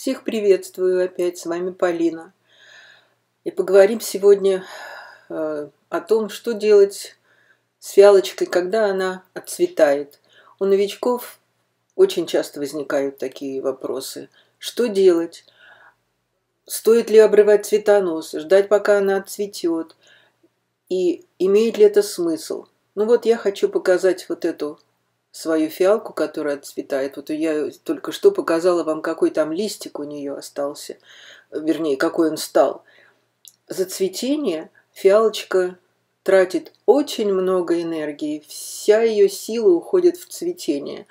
Всех приветствую опять, с вами Полина. И поговорим сегодня э, о том, что делать с фиалочкой, когда она отцветает. У новичков очень часто возникают такие вопросы. Что делать? Стоит ли обрывать цветонос, ждать, пока она отцветет? И имеет ли это смысл? Ну вот я хочу показать вот эту свою фиалку, которая отцветает. Вот я только что показала вам, какой там листик у нее остался, вернее, какой он стал. За цветение фиалочка тратит очень много энергии, вся ее сила уходит в цветение.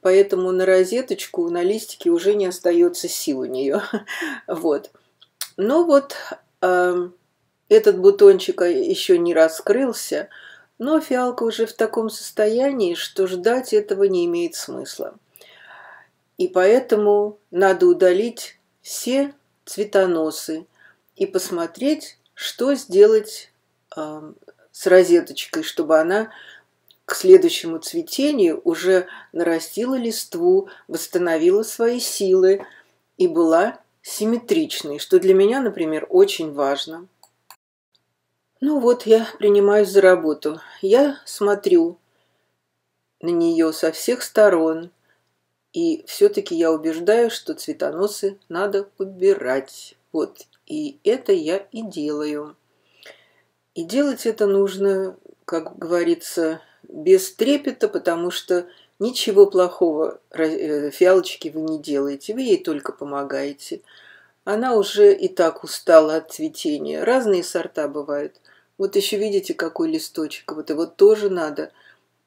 Поэтому на розеточку, на листике уже не остается сил у нее. Вот. Но вот э, этот бутончик еще не раскрылся, но фиалка уже в таком состоянии, что ждать этого не имеет смысла. И поэтому надо удалить все цветоносы и посмотреть, что сделать э, с розеточкой, чтобы она к следующему цветению уже нарастила листву, восстановила свои силы и была симметричной, что для меня, например, очень важно. Ну вот, я принимаюсь за работу. Я смотрю на нее со всех сторон. И все-таки я убеждаю, что цветоносы надо убирать. Вот, и это я и делаю. И делать это нужно, как говорится, без трепета, потому что ничего плохого э, фиалочки вы не делаете, вы ей только помогаете. Она уже и так устала от цветения. Разные сорта бывают. Вот еще видите, какой листочек. Вот его тоже надо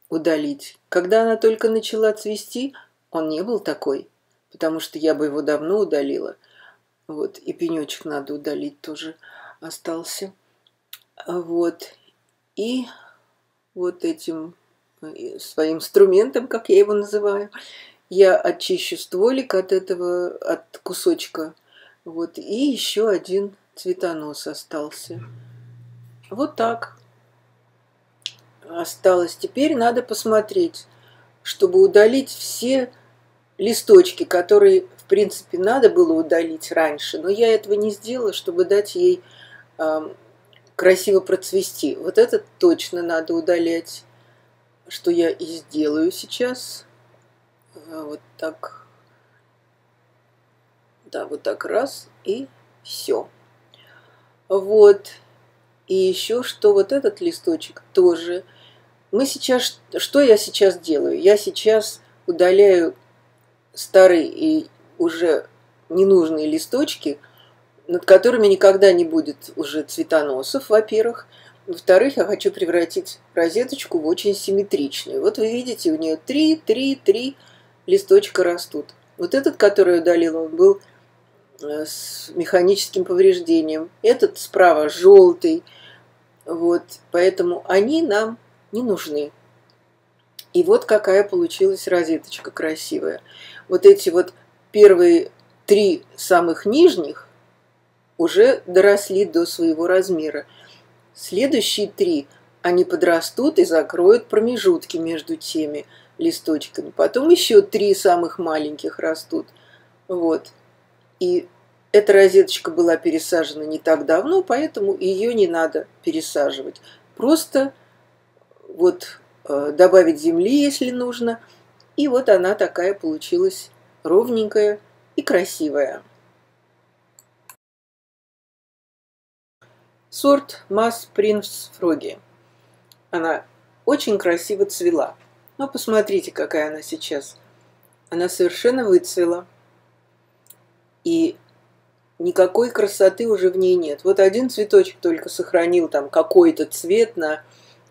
удалить. Когда она только начала цвести, он не был такой, потому что я бы его давно удалила. Вот, и пенечек надо удалить тоже остался. Вот. И вот этим э, своим инструментом, как я его называю, я очищу стволик от этого, от кусочка. Вот. И еще один цветонос остался. Вот так. Осталось. Теперь надо посмотреть, чтобы удалить все листочки, которые, в принципе, надо было удалить раньше. Но я этого не сделала, чтобы дать ей э, красиво процвести. Вот это точно надо удалять, что я и сделаю сейчас. А, вот так. Да, вот так раз и все. Вот. И еще что вот этот листочек тоже. Мы сейчас, что я сейчас делаю? Я сейчас удаляю старые и уже ненужные листочки, над которыми никогда не будет уже цветоносов, во-первых. Во-вторых, я хочу превратить розеточку в очень симметричную. Вот вы видите, у нее три, три, три листочка растут. Вот этот, который я удалила, он был э, с механическим повреждением. Этот справа желтый, вот, поэтому они нам не нужны. И вот какая получилась розеточка красивая. Вот эти вот первые три самых нижних уже доросли до своего размера. Следующие три, они подрастут и закроют промежутки между теми листочками. Потом еще три самых маленьких растут. Вот. И эта розеточка была пересажена не так давно, поэтому ее не надо пересаживать. Просто вот э, добавить земли, если нужно. И вот она такая получилась ровненькая и красивая. Сорт Mass Prince Froggy. Она очень красиво цвела. Но посмотрите, какая она сейчас. Она совершенно выцвела. И никакой красоты уже в ней нет. Вот один цветочек только сохранил там какой-то цвет на,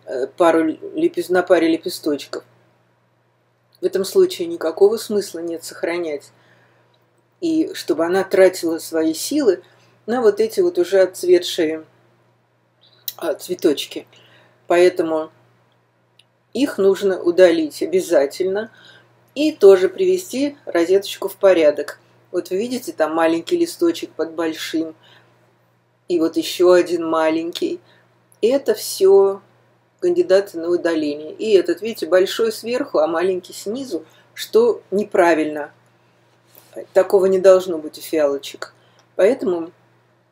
э, пару лепес... на паре лепесточков. В этом случае никакого смысла нет сохранять. И чтобы она тратила свои силы на вот эти вот уже отцветшие а, цветочки. Поэтому их нужно удалить обязательно и тоже привести розеточку в порядок. Вот вы видите, там маленький листочек под большим, и вот еще один маленький. Это все кандидаты на удаление. И этот, видите, большой сверху, а маленький снизу, что неправильно. Такого не должно быть у фиалочек. Поэтому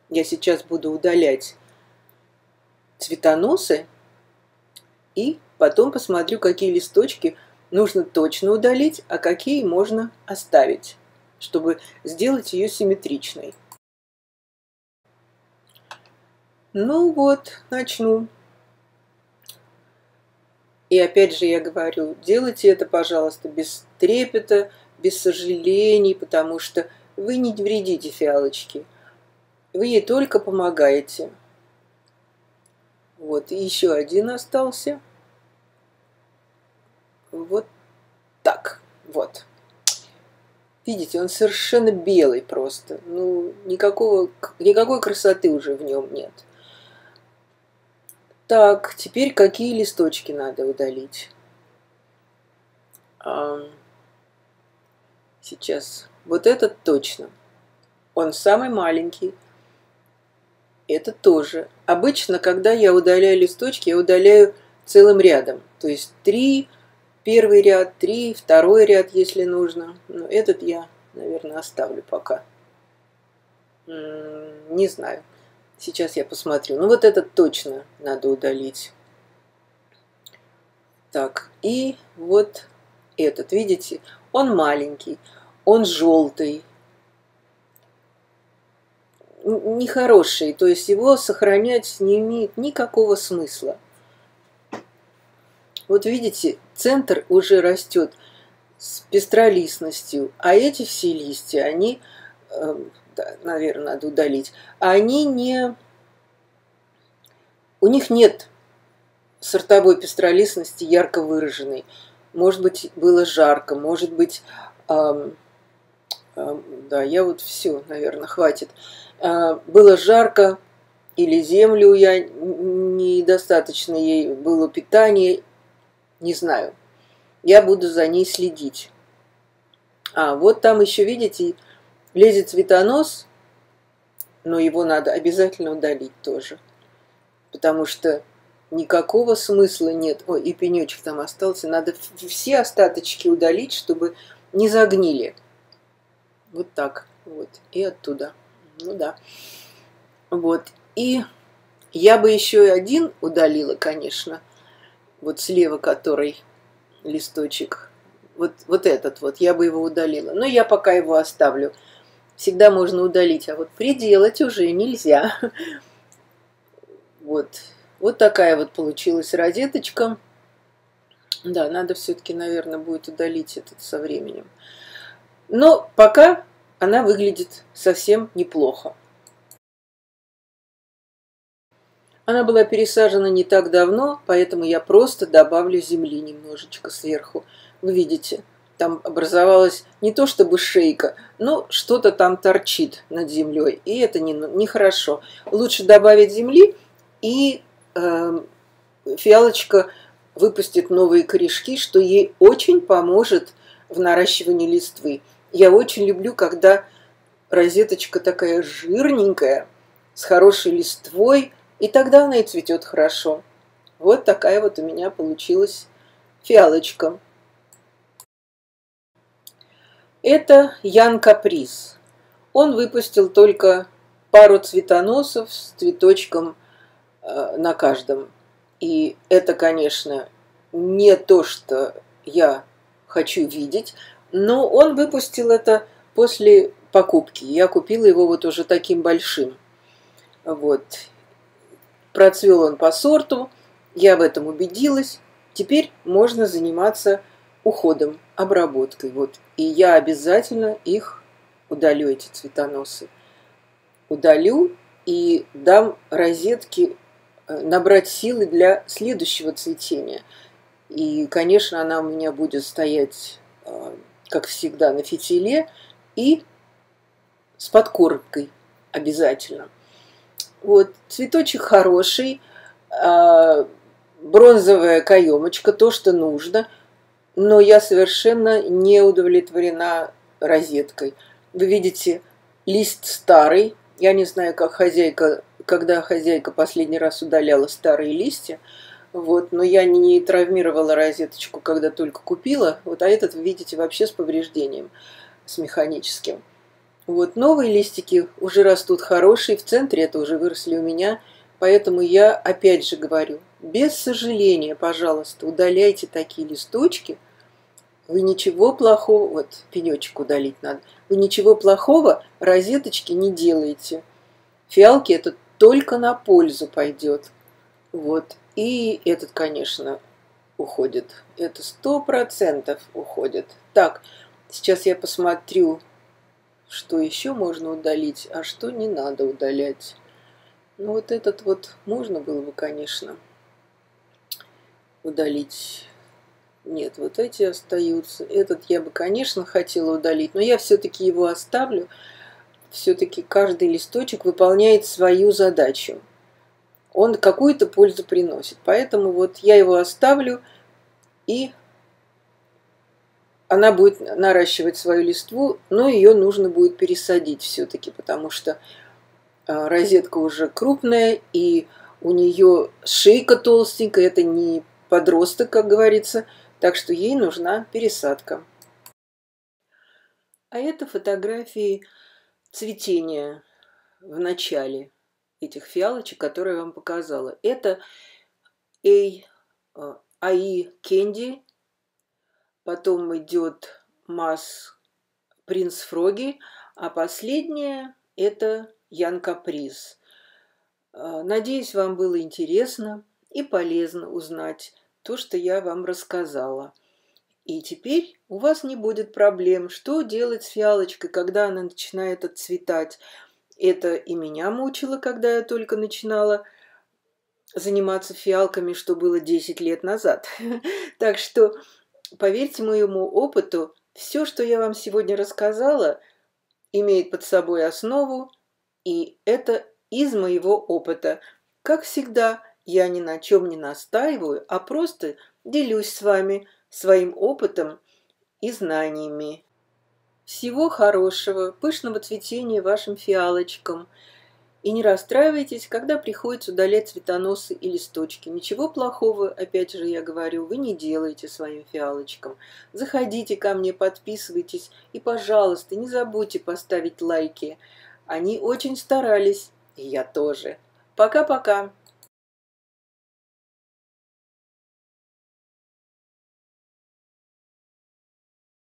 я сейчас буду удалять цветоносы и потом посмотрю, какие листочки нужно точно удалить, а какие можно оставить, чтобы сделать ее симметричной. Ну вот, начну. И опять же я говорю, делайте это, пожалуйста, без трепета, без сожалений, потому что вы не вредите фиалочке. Вы ей только помогаете. Вот, и еще один остался. Вот так, вот. Видите, он совершенно белый просто. Ну, никакого, никакой красоты уже в нем нет. Так, теперь какие листочки надо удалить? Сейчас. Вот этот точно. Он самый маленький. Это тоже. Обычно, когда я удаляю листочки, я удаляю целым рядом. То есть три, первый ряд, три, второй ряд, если нужно. Но этот я, наверное, оставлю пока. Не знаю. Сейчас я посмотрю. Ну вот этот точно надо удалить. Так, и вот этот, видите, он маленький, он желтый, нехороший, то есть его сохранять не имеет никакого смысла. Вот видите, центр уже растет с пестролистностью, а эти все листья, они эм, да, наверное, надо удалить, они не... У них нет сортовой пестролистности ярко выраженной. Может быть, было жарко, может быть... Эм, эм, да, я вот все, наверное, хватит. Э, было жарко, или землю я недостаточно ей было питания, не знаю. Я буду за ней следить. А, вот там еще, видите, Лезет цветонос, но его надо обязательно удалить тоже. Потому что никакого смысла нет. Ой, и пенечек там остался. Надо все остаточки удалить, чтобы не загнили. Вот так. Вот. И оттуда. Ну да. Вот. И я бы еще и один удалила, конечно. Вот слева который листочек. Вот, вот этот вот. Я бы его удалила. Но я пока его оставлю всегда можно удалить, а вот приделать уже нельзя. Вот. Вот такая вот получилась розеточка. Да, надо все-таки, наверное, будет удалить этот со временем. Но пока она выглядит совсем неплохо. Она была пересажена не так давно, поэтому я просто добавлю земли немножечко сверху. Вы видите, там образовалась не то чтобы шейка, но что-то там торчит над землей, и это нехорошо. Не, Лучше добавить земли, и э, фиалочка выпустит новые корешки, что ей очень поможет в наращивании листвы. Я очень люблю, когда розеточка такая жирненькая, с хорошей листвой, и тогда она и цветет хорошо. Вот такая вот у меня получилась фиалочка. Это Ян Каприз. Он выпустил только пару цветоносов с цветочком э, на каждом. И это, конечно, не то, что я хочу видеть, но он выпустил это после покупки. Я купила его вот уже таким большим. Вот. Процвел он по сорту, я в этом убедилась. Теперь можно заниматься уходом, обработкой. Вот. И я обязательно их удалю, эти цветоносы. Удалю и дам розетке э, набрать силы для следующего цветения. И, конечно, она у меня будет стоять, э, как всегда, на фитиле и с подкормкой обязательно. Вот, цветочек хороший, э, бронзовая каемочка, то, что нужно – но я совершенно не удовлетворена розеткой. Вы видите, лист старый. Я не знаю, как хозяйка, когда хозяйка последний раз удаляла старые листья. Вот, но я не травмировала розеточку, когда только купила. Вот, а этот, видите, вообще с повреждением. с механическим. Вот новые листики уже растут хорошие, в центре это уже выросли у меня, поэтому я опять же говорю, без сожаления, пожалуйста, удаляйте такие листочки. Вы ничего плохого, вот пенечек удалить надо, вы ничего плохого розеточки не делаете. Фиалки это только на пользу пойдет. Вот. И этот, конечно, уходит. Это сто процентов уходит. Так, сейчас я посмотрю, что еще можно удалить, а что не надо удалять. Ну вот этот вот можно было бы, конечно, удалить. Нет, вот эти остаются. Этот я бы, конечно, хотела удалить, но я все-таки его оставлю. Все-таки каждый листочек выполняет свою задачу. Он какую-то пользу приносит. Поэтому вот я его оставлю и она будет наращивать свою листву, но ее нужно будет пересадить все-таки, потому что а, розетка уже крупная, и у нее шейка толстенькая, это не подросток, как говорится, так что ей нужна пересадка. А это фотографии цветения в начале этих фиалочек, которые я вам показала. Это Эй, Аи Кенди, потом идет Мас Принц Фроги, а последняя это Ян Каприз. А, надеюсь, вам было интересно и полезно узнать то, что я вам рассказала. И теперь у вас не будет проблем, что делать с фиалочкой, когда она начинает отцветать. Это и меня мучило, когда я только начинала заниматься фиалками, что было 10 лет назад. Так что, поверьте моему опыту, все, что я вам сегодня рассказала, имеет под собой основу, и это из моего опыта. Как всегда, я ни на чем не настаиваю, а просто делюсь с вами своим опытом и знаниями. Всего хорошего, пышного цветения вашим фиалочкам. И не расстраивайтесь, когда приходится удалять цветоносы и листочки. Ничего плохого, опять же я говорю, вы не делаете своим фиалочкам. Заходите ко мне, подписывайтесь и, пожалуйста, не забудьте поставить лайки. Они очень старались, и я тоже. Пока-пока.